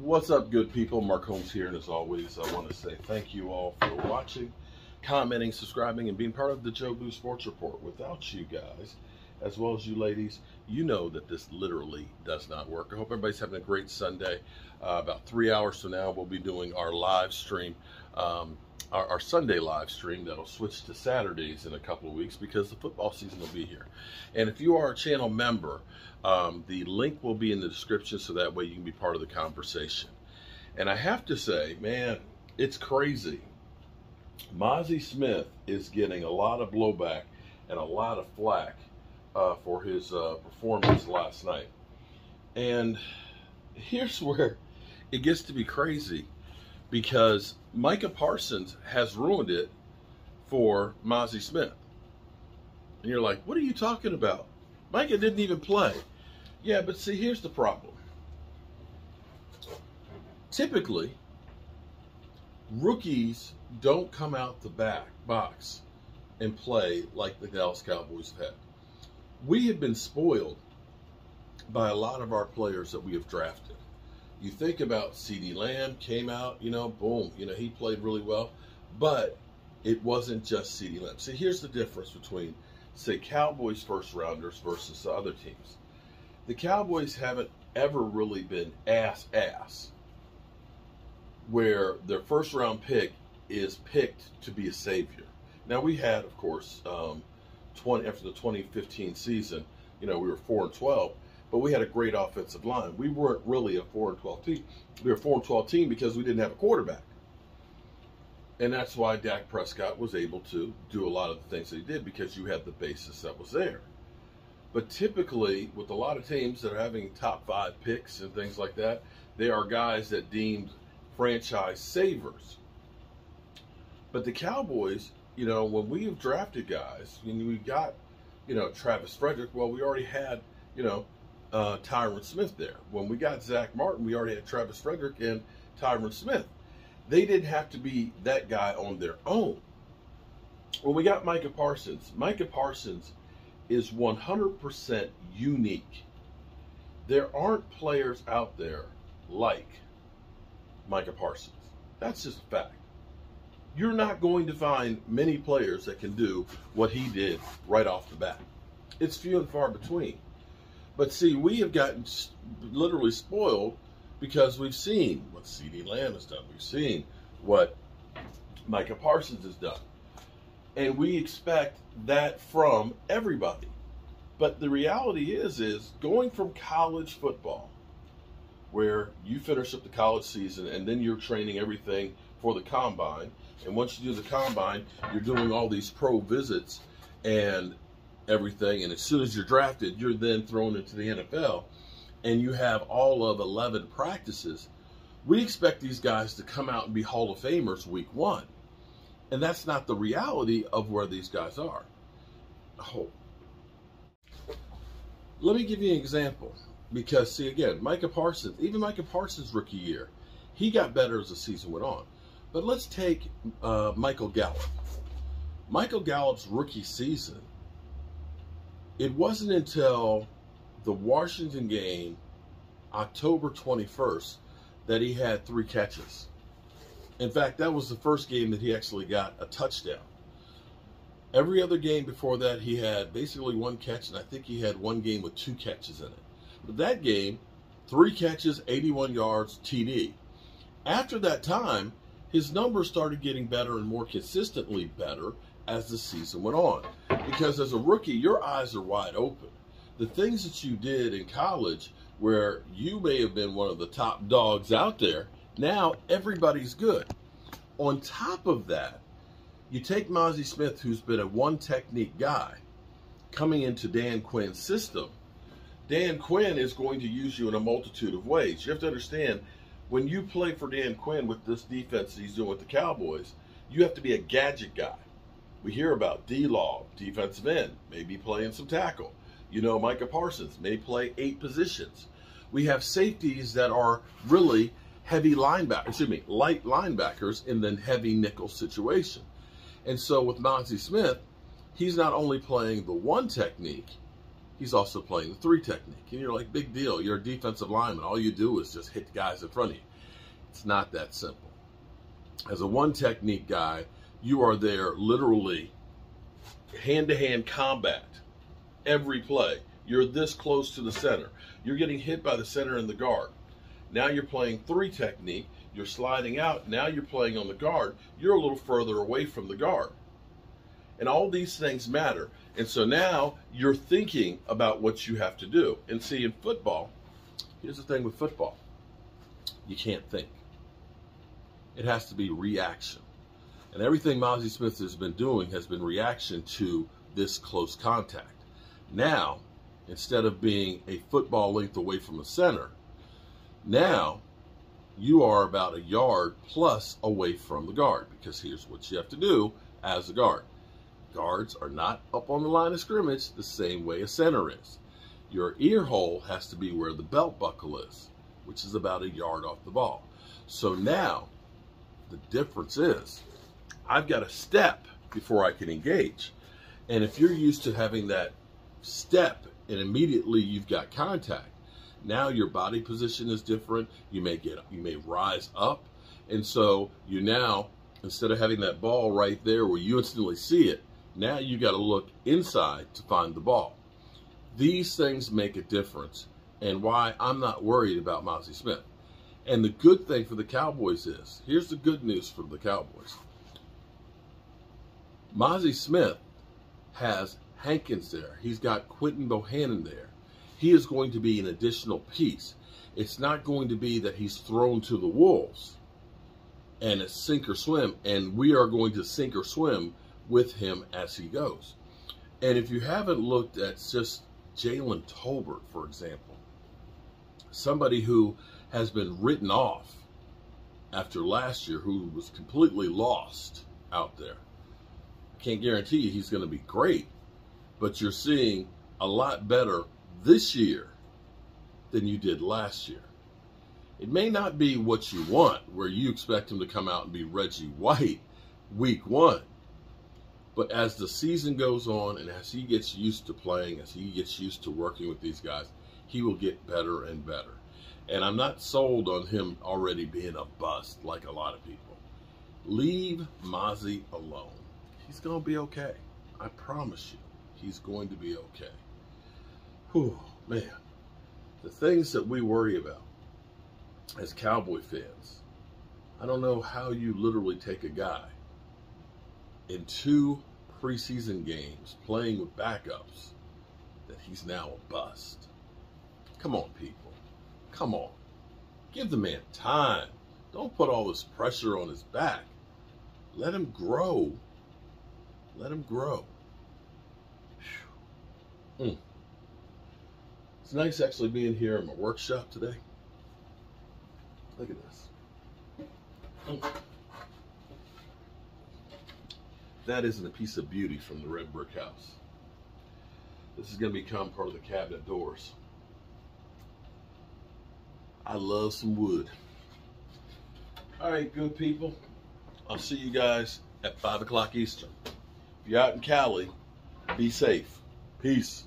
What's up, good people? Mark Holmes here, and as always, I want to say thank you all for watching, commenting, subscribing, and being part of the Jobu Sports Report. Without you guys, as well as you ladies, you know that this literally does not work. I hope everybody's having a great Sunday. Uh, about three hours from now, we'll be doing our live stream, um, our, our, Sunday live stream that'll switch to Saturdays in a couple of weeks because the football season will be here. And if you are a channel member, um, the link will be in the description so that way you can be part of the conversation. And I have to say, man, it's crazy. Mazi Smith is getting a lot of blowback and a lot of flack uh, for his uh, performance last night. And here's where it gets to be crazy because Micah Parsons has ruined it for Mazi Smith. And you're like, what are you talking about? Micah didn't even play. Yeah, but see, here's the problem. Typically, rookies don't come out the back box and play like the Dallas Cowboys have. We have been spoiled by a lot of our players that we have drafted. You think about CeeDee Lamb came out, you know, boom, you know, he played really well, but it wasn't just CeeDee Lamb. See, here's the difference between, say, Cowboys first rounders versus the other teams the Cowboys haven't ever really been ass ass where their first round pick is picked to be a savior. Now we had, of course, um, 20 after the 2015 season, you know, we were four and 12, but we had a great offensive line. We weren't really a four and 12 team. We were four and 12 team because we didn't have a quarterback. And that's why Dak Prescott was able to do a lot of the things that he did because you had the basis that was there. But typically, with a lot of teams that are having top five picks and things like that, they are guys that deemed franchise savers. But the Cowboys, you know, when we have drafted guys, and we got, you know, Travis Frederick, well, we already had, you know, uh, Tyron Smith there. When we got Zack Martin, we already had Travis Frederick and Tyron Smith. They didn't have to be that guy on their own. When we got Micah Parsons, Micah Parsons is 100% unique. There aren't players out there like Micah Parsons. That's just a fact. You're not going to find many players that can do what he did right off the bat. It's few and far between. But see, we have gotten literally spoiled because we've seen what CeeDee Lamb has done. We've seen what Micah Parsons has done. And we expect that from everybody. But the reality is, is going from college football, where you finish up the college season and then you're training everything for the combine. And once you do the combine, you're doing all these pro visits and everything. And as soon as you're drafted, you're then thrown into the NFL and you have all of 11 practices. We expect these guys to come out and be Hall of Famers week one. And that's not the reality of where these guys are. Oh. Let me give you an example. Because, see, again, Micah Parsons, even Micah Parsons' rookie year, he got better as the season went on. But let's take uh, Michael Gallup. Michael Gallup's rookie season, it wasn't until the Washington game, October 21st, that he had three catches. In fact, that was the first game that he actually got a touchdown. Every other game before that, he had basically one catch, and I think he had one game with two catches in it. But that game, three catches, 81 yards, TD. After that time, his numbers started getting better and more consistently better as the season went on. Because as a rookie, your eyes are wide open. The things that you did in college, where you may have been one of the top dogs out there, now everybody's good. On top of that, you take Mazi Smith, who's been a one technique guy, coming into Dan Quinn's system. Dan Quinn is going to use you in a multitude of ways. You have to understand when you play for Dan Quinn with this defense that he's doing with the Cowboys, you have to be a gadget guy. We hear about D Law, defensive end, maybe playing some tackle. You know, Micah Parsons may play eight positions. We have safeties that are really heavy linebackers, excuse me, light linebackers in the heavy nickel situation. And so with Mazi Smith, he's not only playing the one technique, he's also playing the three technique. And you're like, big deal. You're a defensive lineman. All you do is just hit the guys in front of you. It's not that simple. As a one technique guy, you are there literally hand to hand combat every play. You're this close to the center. You're getting hit by the center and the guard. Now you're playing three technique. You're sliding out. Now you're playing on the guard. You're a little further away from the guard. And all these things matter. And so now you're thinking about what you have to do. And see, in football, here's the thing with football you can't think, it has to be reaction. And everything Mazi Smith has been doing has been reaction to this close contact. Now, instead of being a football length away from the center, now you are about a yard plus away from the guard because here's what you have to do as a guard. Guards are not up on the line of scrimmage the same way a center is. Your ear hole has to be where the belt buckle is, which is about a yard off the ball. So now the difference is I've got a step before I can engage. And if you're used to having that step and immediately you've got contact, now your body position is different. You may get you may rise up. And so you now instead of having that ball right there where you instantly see it, now you got to look inside to find the ball. These things make a difference and why I'm not worried about Mazi Smith. And the good thing for the Cowboys is, here's the good news for the Cowboys. Mazi Smith has Hankins there. He's got Quinton Bohanna there. He is going to be an additional piece. It's not going to be that he's thrown to the wolves and it's sink or swim, and we are going to sink or swim with him as he goes. And if you haven't looked at just Jalen Tolbert, for example, somebody who has been written off after last year, who was completely lost out there. I can't guarantee you he's going to be great, but you're seeing a lot better this year than you did last year. It may not be what you want, where you expect him to come out and be Reggie White week one. But as the season goes on and as he gets used to playing, as he gets used to working with these guys, he will get better and better. And I'm not sold on him already being a bust like a lot of people. Leave Mazi alone. He's going to be okay. I promise you, he's going to be okay. Whew, man. The things that we worry about as Cowboy fans, I don't know how you literally take a guy in two preseason games playing with backups that he's now a bust. Come on, people. Come on. Give the man time. Don't put all this pressure on his back. Let him grow. Let him grow. Mm. It's nice actually being here in my workshop today. Look at this. Mm. That isn't a piece of beauty from the red brick house. This is going to become part of the cabinet doors. I love some wood. All right, good people. I'll see you guys at 5 o'clock Eastern. If you're out in Cali, be safe. Peace.